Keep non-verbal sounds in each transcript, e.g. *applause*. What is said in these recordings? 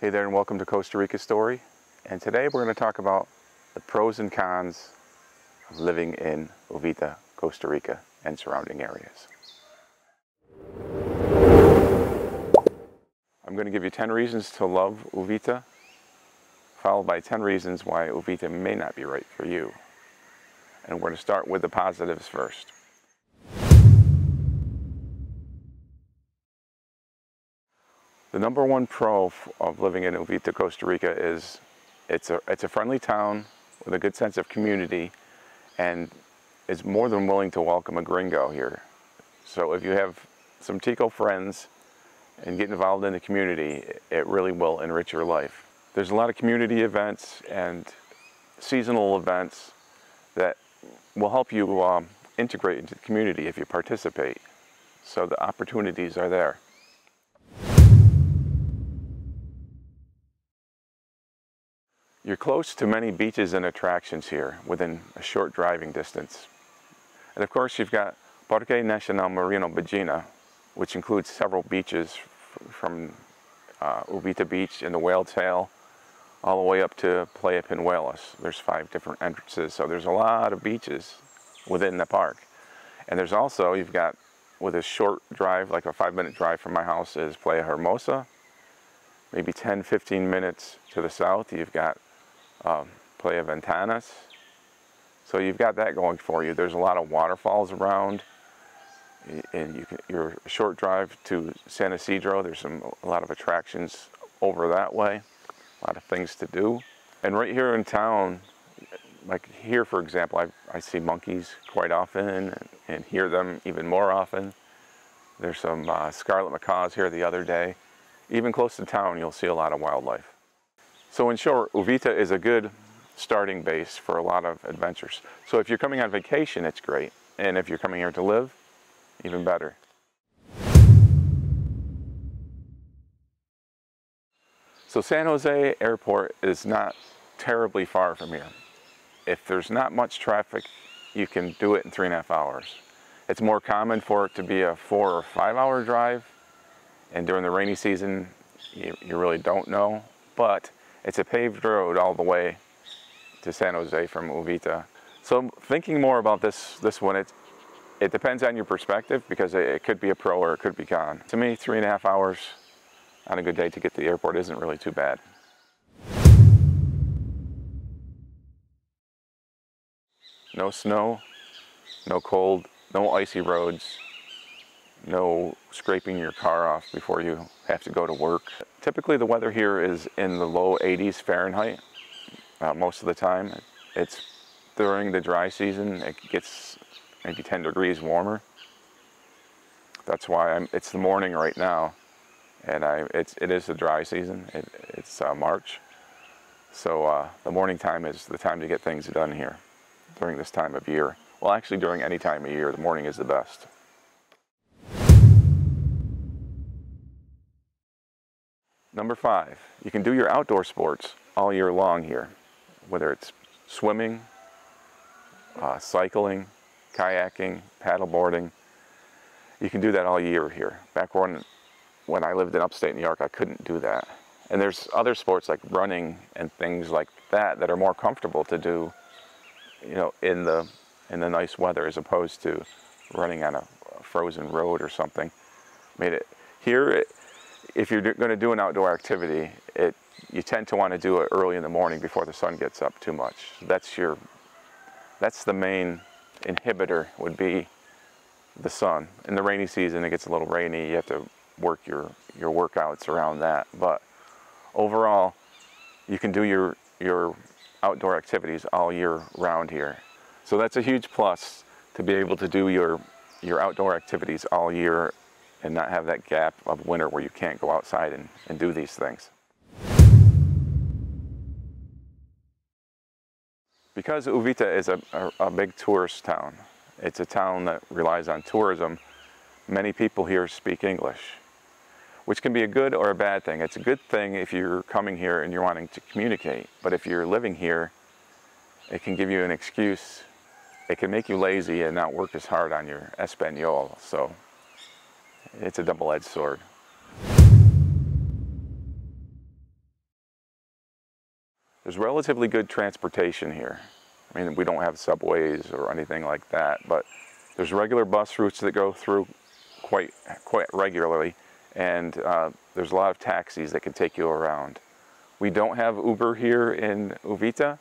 Hey there and welcome to Costa Rica Story. And today we're going to talk about the pros and cons of living in Uvita, Costa Rica and surrounding areas. I'm going to give you 10 reasons to love Uvita, followed by 10 reasons why Uvita may not be right for you. And we're going to start with the positives first. The number one pro of living in Uvita, Costa Rica is it's a, it's a friendly town with a good sense of community and is more than willing to welcome a gringo here. So if you have some Tico friends and get involved in the community, it really will enrich your life. There's a lot of community events and seasonal events that will help you um, integrate into the community if you participate. So the opportunities are there. You're close to many beaches and attractions here within a short driving distance. And of course you've got Parque Nacional Marino Ballena, which includes several beaches from uh, Uvita Beach in the Whale Tail all the way up to Playa Pinuelos. There's five different entrances, so there's a lot of beaches within the park. And there's also, you've got, with a short drive, like a five minute drive from my house is Playa Hermosa. Maybe 10, 15 minutes to the south, you've got um, Playa Ventanas. So you've got that going for you. There's a lot of waterfalls around and you can, you're short drive to San Isidro. There's some, a lot of attractions over that way, a lot of things to do. And right here in town, like here, for example, I, I see monkeys quite often and, and, hear them even more often. There's some uh, scarlet macaws here the other day. Even close to town, you'll see a lot of wildlife. So in short, Uvita is a good starting base for a lot of adventures. So if you're coming on vacation, it's great. And if you're coming here to live, even better. So San Jose Airport is not terribly far from here. If there's not much traffic, you can do it in three and a half hours. It's more common for it to be a four or five hour drive. And during the rainy season, you, you really don't know. But it's a paved road all the way to San Jose from Uvita. So thinking more about this, this one, it, it depends on your perspective because it, it could be a pro or it could be con. To me, three and a half hours on a good day to get to the airport isn't really too bad. No snow, no cold, no icy roads, no scraping your car off before you have to go to work. Typically the weather here is in the low 80s Fahrenheit uh, most of the time. It's during the dry season, it gets maybe 10 degrees warmer. That's why I'm, it's the morning right now and I, it's, it is the dry season. It, it's uh, March. So uh, the morning time is the time to get things done here during this time of year. Well, actually during any time of year, the morning is the best. Number five, you can do your outdoor sports all year long here, whether it's swimming, uh, cycling, kayaking, paddleboarding. You can do that all year here. Back when, when I lived in upstate New York, I couldn't do that. And there's other sports like running and things like that that are more comfortable to do, you know, in the, in the nice weather as opposed to running on a frozen road or something. Made it, here, it, if you're going to do an outdoor activity, it, you tend to want to do it early in the morning before the sun gets up too much. That's your, that's the main inhibitor would be the sun. In the rainy season, it gets a little rainy. You have to work your, your workouts around that. But overall, you can do your, your outdoor activities all year round here. So that's a huge plus to be able to do your, your outdoor activities all year and not have that gap of winter where you can't go outside and, and do these things. Because Uvita is a, a, a, big tourist town, it's a town that relies on tourism, many people here speak English, which can be a good or a bad thing. It's a good thing if you're coming here and you're wanting to communicate, but if you're living here, it can give you an excuse. It can make you lazy and not work as hard on your Espanol. So it's a double-edged sword. There's relatively good transportation here. I mean, we don't have subways or anything like that, but there's regular bus routes that go through quite quite regularly, and uh, there's a lot of taxis that can take you around. We don't have Uber here in Uvita,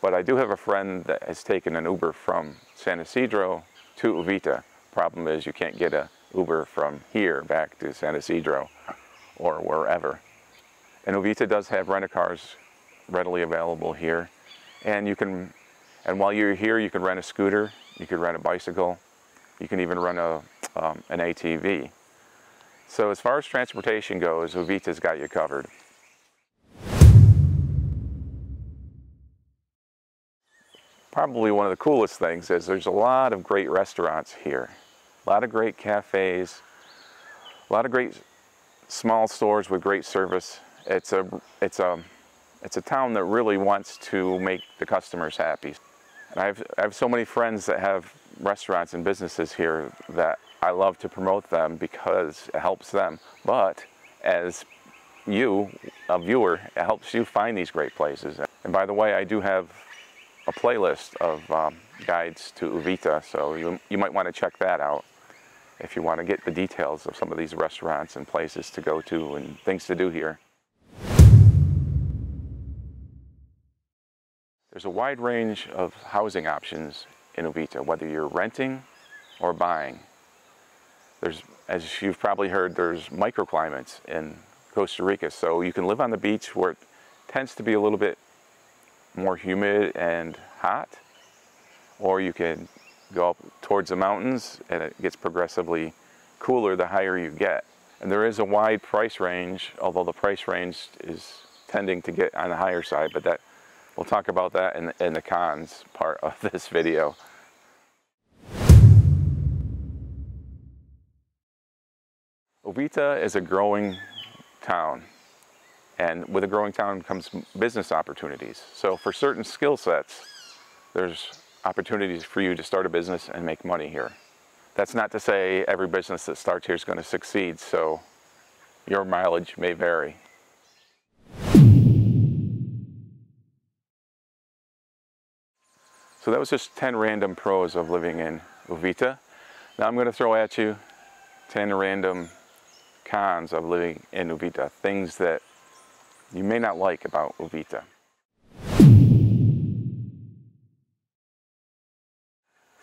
but I do have a friend that has taken an Uber from San Isidro to Uvita. Problem is you can't get a Uber from here back to San Isidro or wherever. And Uvita does have rent-a-cars readily available here. And you can, and while you're here, you can rent a scooter, you can rent a bicycle, you can even rent a, um, an ATV. So as far as transportation goes, Uvita's got you covered. Probably one of the coolest things is there's a lot of great restaurants here. A lot of great cafes, a lot of great small stores with great service. It's a, it's a, it's a town that really wants to make the customers happy. And I have, I have so many friends that have restaurants and businesses here that I love to promote them because it helps them. But as you, a viewer, it helps you find these great places. And by the way, I do have a playlist of um, guides to Uvita, so you, you might want to check that out if you want to get the details of some of these restaurants and places to go to and things to do here. There's a wide range of housing options in Uvita, whether you're renting or buying. There's, as you've probably heard, there's microclimates in Costa Rica, so you can live on the beach where it tends to be a little bit more humid and hot, or you can go up towards the mountains and it gets progressively cooler the higher you get. And there is a wide price range, although the price range is tending to get on the higher side, but that we'll talk about that in, in the cons part of this video. Uvita is a growing town and with a growing town comes business opportunities. So for certain skill sets, there's opportunities for you to start a business and make money here. That's not to say every business that starts here is going to succeed, so your mileage may vary. So that was just 10 random pros of living in Uvita. Now I'm going to throw at you 10 random cons of living in Uvita, things that you may not like about Uvita.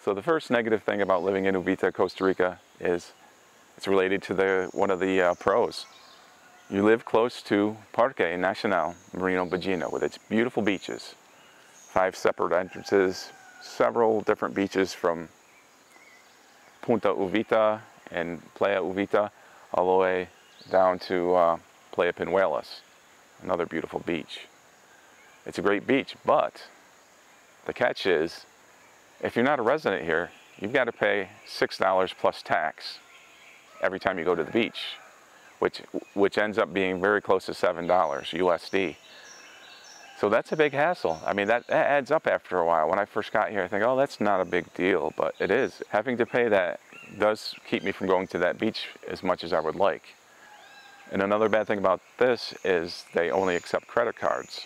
So the first negative thing about living in Uvita, Costa Rica is it's related to the, one of the uh, pros. You live close to Parque Nacional Marino Ballena with its beautiful beaches. Five separate entrances, several different beaches from Punta Uvita and Playa Uvita all the way down to uh, Playa Pinuelas, another beautiful beach. It's a great beach, but the catch is if you're not a resident here, you've got to pay $6 plus tax every time you go to the beach, which, which ends up being very close to $7 USD. So that's a big hassle. I mean, that, that adds up after a while. When I first got here, I think, oh, that's not a big deal, but it is. Having to pay that does keep me from going to that beach as much as I would like. And another bad thing about this is they only accept credit cards.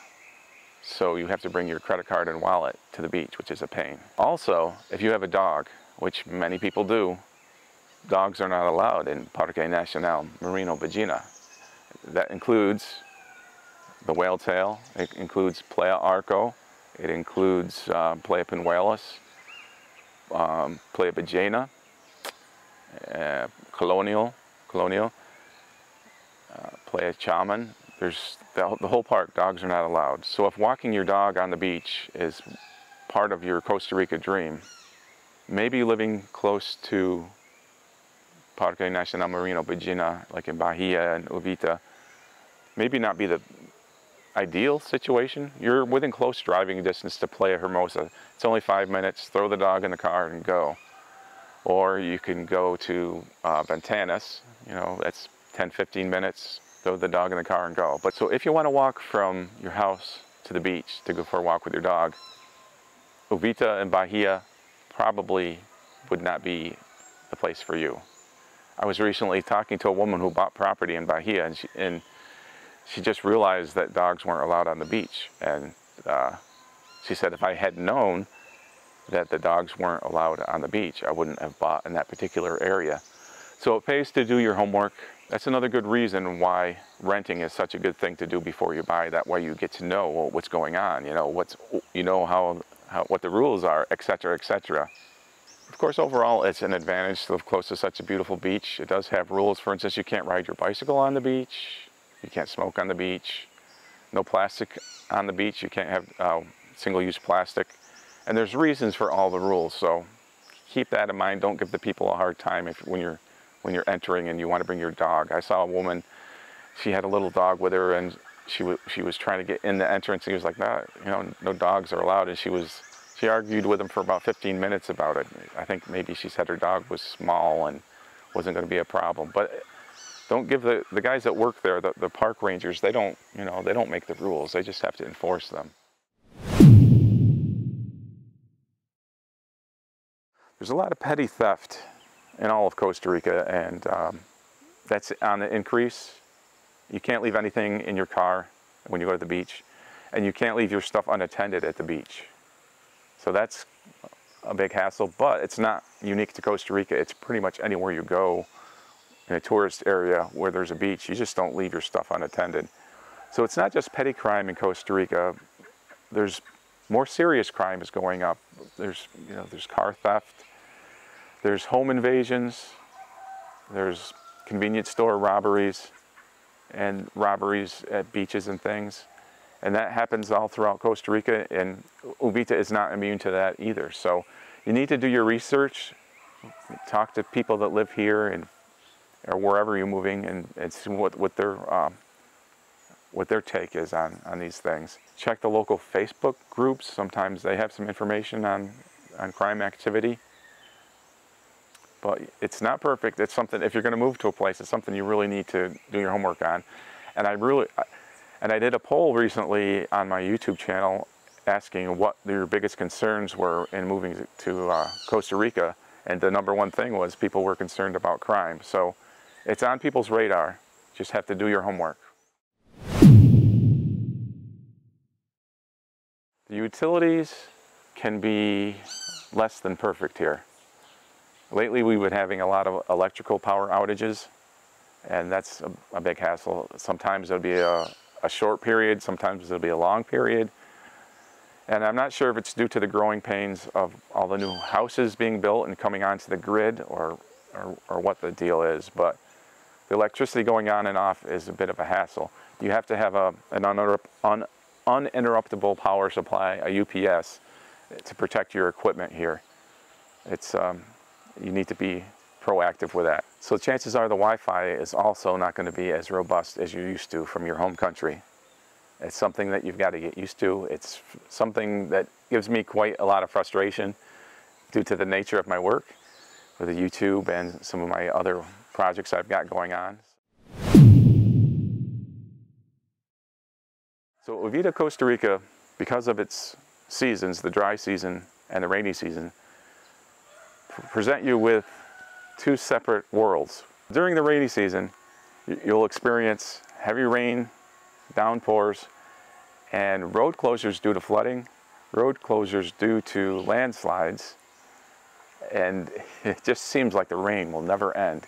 So you have to bring your credit card and wallet to the beach, which is a pain. Also, if you have a dog, which many people do, dogs are not allowed in Parque Nacional Marino Ballena. That includes the whale tail, it includes Playa Arco, it includes uh, Playa Pinuelos, um, Playa Ballena, uh, Colonial, Colonial, uh, Playa Chaman, there's the, the whole park, dogs are not allowed. So if walking your dog on the beach is part of your Costa Rica dream, maybe living close to Parque Nacional Marino Ballena, like in Bahia and Uvita, maybe not be the ideal situation. You're within close driving distance to Playa Hermosa. It's only five minutes, throw the dog in the car and go. Or you can go to uh, Ventanas, you know, that's 10, 15 minutes, throw the dog in the car and go. But so if you want to walk from your house to the beach to go for a walk with your dog, Uvita and Bahia probably would not be the place for you. I was recently talking to a woman who bought property in Bahia and she, and she just realized that dogs weren't allowed on the beach. And uh, she said if I had known that the dogs weren't allowed on the beach, I wouldn't have bought in that particular area. So it pays to do your homework. That's another good reason why renting is such a good thing to do before you buy. That way you get to know what's going on, you know, what's, you know how, how what the rules are, etc., etc. Of course, overall, it's an advantage to live close to such a beautiful beach. It does have rules. For instance, you can't ride your bicycle on the beach. You can't smoke on the beach. No plastic on the beach. You can't have uh, single-use plastic. And there's reasons for all the rules. So keep that in mind. Don't give the people a hard time if when you're when you're entering and you want to bring your dog. I saw a woman. She had a little dog with her, and she she was trying to get in the entrance. And he was like, "No, you know, no dogs are allowed." And she was she argued with him for about 15 minutes about it. I think maybe she said her dog was small and wasn't going to be a problem. But don't give the, the guys that work there, the, the park rangers, they don't, you know, they don't make the rules. They just have to enforce them. There's a lot of petty theft in all of Costa Rica, and um, that's on the increase. You can't leave anything in your car when you go to the beach, and you can't leave your stuff unattended at the beach. So that's a big hassle, but it's not unique to Costa Rica. It's pretty much anywhere you go in a tourist area where there's a beach, you just don't leave your stuff unattended. So it's not just petty crime in Costa Rica. There's more serious crime is going up. There's, you know, there's car theft, there's home invasions, there's convenience store robberies, and robberies at beaches and things. And that happens all throughout Costa Rica, and Uvita is not immune to that either. So you need to do your research, talk to people that live here and or wherever you're moving, and, and see what, what their um, what their take is on, on these things. Check the local Facebook groups. Sometimes they have some information on, on crime activity. But it's not perfect. It's something, if you're going to move to a place, it's something you really need to do your homework on. And I really, and I did a poll recently on my YouTube channel asking what your biggest concerns were in moving to uh, Costa Rica. And the number one thing was people were concerned about crime. So it's on people's radar. Just have to do your homework. The utilities can be less than perfect here. Lately we've been having a lot of electrical power outages and that's a, a big hassle. Sometimes it'll be a, a short period, sometimes it'll be a long period. And I'm not sure if it's due to the growing pains of all the new houses being built and coming onto the grid or, or, or, what the deal is, but the electricity going on and off is a bit of a hassle. You have to have a, an un, uninterruptible power supply, a UPS, to protect your equipment here. It's, um, you need to be proactive with that. So chances are the Wi-Fi is also not going to be as robust as you're used to from your home country. It's something that you've got to get used to. It's something that gives me quite a lot of frustration due to the nature of my work with the YouTube and some of my other projects I've got going on. So Uvita, Costa Rica, because of its seasons, the dry season and the rainy season, present you with two separate worlds. During the rainy season, you'll experience heavy rain, downpours, and road closures due to flooding, road closures due to landslides, and *laughs* it just seems like the rain will never end.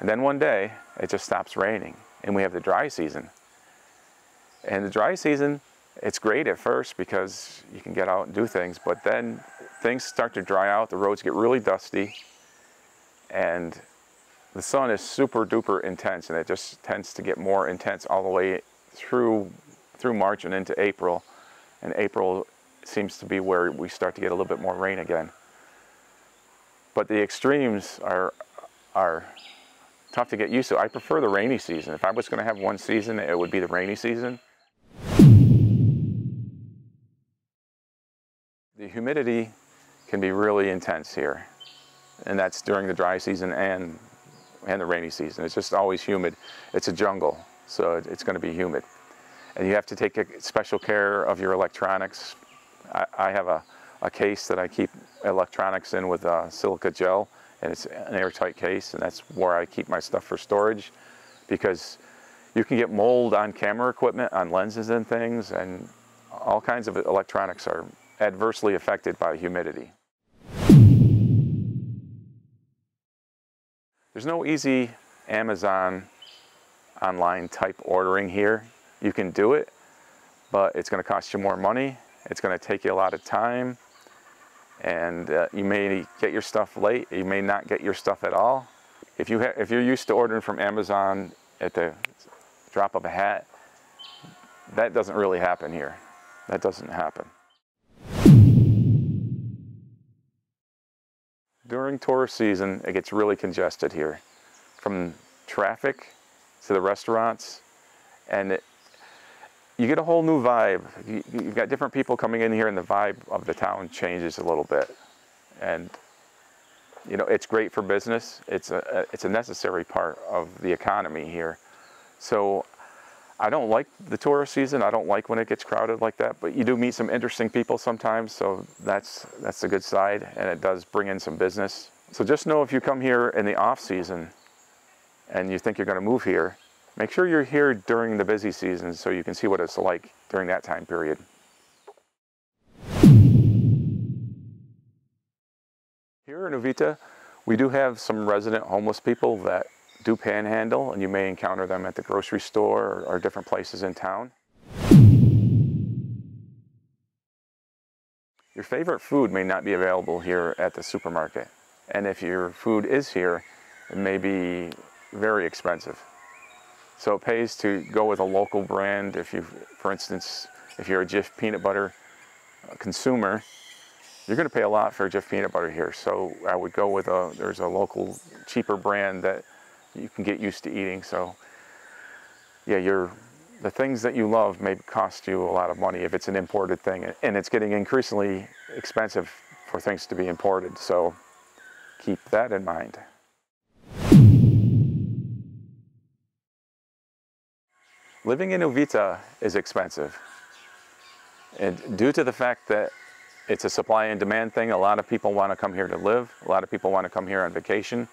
And then one day, it just stops raining, and we have the dry season. And the dry season, it's great at first because you can get out and do things, but then things start to dry out, the roads get really dusty, and the sun is super duper intense and it just tends to get more intense all the way through through March and into April and April seems to be where we start to get a little bit more rain again. But the extremes are are tough to get used to. I prefer the rainy season. If I was going to have one season it would be the rainy season. The humidity can be really intense here and that's during the dry season and and the rainy season. It's just always humid. It's a jungle, so it's going to be humid. And you have to take special care of your electronics. I, I have a, a, case that I keep electronics in with uh, silica gel, and it's an airtight case, and that's where I keep my stuff for storage, because You can get mold on camera equipment, on lenses and things, and all kinds of electronics are adversely affected by humidity. There's no easy Amazon online type ordering here. You can do it, but it's going to cost you more money. It's going to take you a lot of time, and uh, you may get your stuff late. You may not get your stuff at all. If you if you're used to ordering from Amazon at the drop of a hat, that doesn't really happen here. That doesn't happen. During tourist season, it gets really congested here. From traffic to the restaurants, and it, you get a whole new vibe. You, have got different people coming in here and the vibe of the town changes a little bit. And you know, it's great for business. It's a, it's a necessary part of the economy here. So I don't like the tourist season. I don't like when it gets crowded like that, but you do meet some interesting people sometimes. So that's, that's a good side and it does bring in some business. So just know if you come here in the off season and you think you're gonna move here, make sure you're here during the busy season so you can see what it's like during that time period. Here in Uvita, we do have some resident homeless people that do panhandle, and you may encounter them at the grocery store or, or different places in town. Your favorite food may not be available here at the supermarket. And if your food is here, it may be very expensive. So it pays to go with a local brand. If you, for instance, if you're a Jif peanut butter uh, consumer, you're going to pay a lot for Jif peanut butter here. So I would go with a, there's a local cheaper brand that you can get used to eating. So yeah, you're, the things that you love may cost you a lot of money if it's an imported thing. And it's getting increasingly expensive for things to be imported. So keep that in mind. Living in Uvita is expensive. And due to the fact that it's a supply and demand thing, a lot of people want to come here to live. A lot of people want to come here on vacation.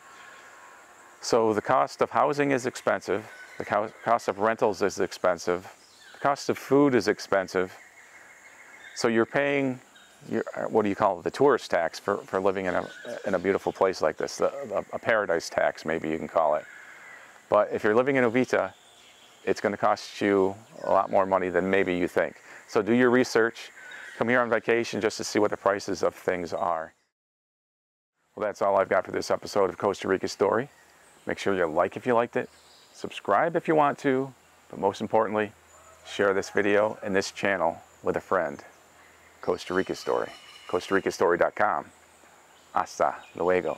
So the cost of housing is expensive, the cost of rentals is expensive, the cost of food is expensive. So you're paying, your, what do you call it, the tourist tax for, for living in a, in a beautiful place like this, the, a paradise tax maybe you can call it. But if you're living in Uvita, it's going to cost you a lot more money than maybe you think. So do your research, come here on vacation just to see what the prices of things are. Well, that's all I've got for this episode of Costa Rica Story. Make sure you like if you liked it, subscribe if you want to, but most importantly, share this video and this channel with a friend. Costa Rica Story, costaricastory.com. Hasta luego.